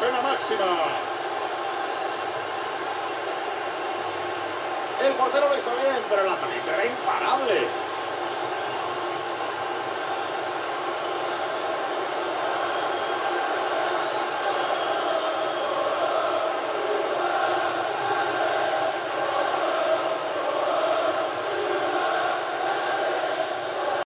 Pena máxima. El portero lo hizo bien, pero el lanzamiento.